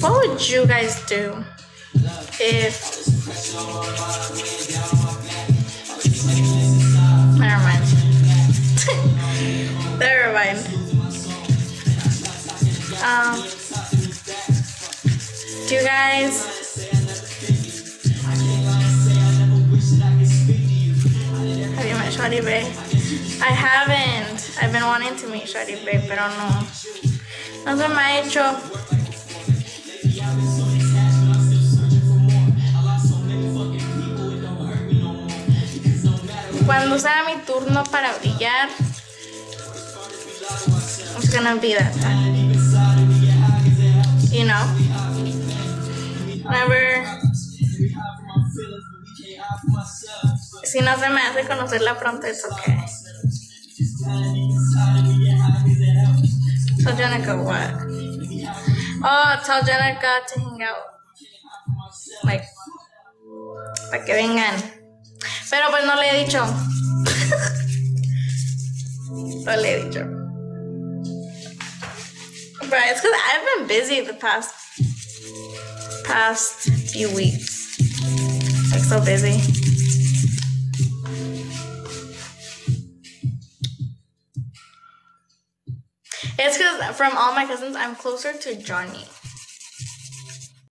What would you guys do if Never mind. Never mind. Um, do you guys have you met Shawty Bae? I haven't. I've been wanting to meet Shawty Bae, pero no. No se me ha hecho. Cuando sea mi turno para brillar, it's gonna be that. You know? Never. Si no se me hace conocerla pronto, es okay. Tell Jenica what? Oh, tell Jenica to hang out. Like, para que vengan. Pero pues no le he dicho. no le he dicho. But it's because I've been busy the past past few weeks. Like so busy. It's because from all my cousins, I'm closer to Johnny.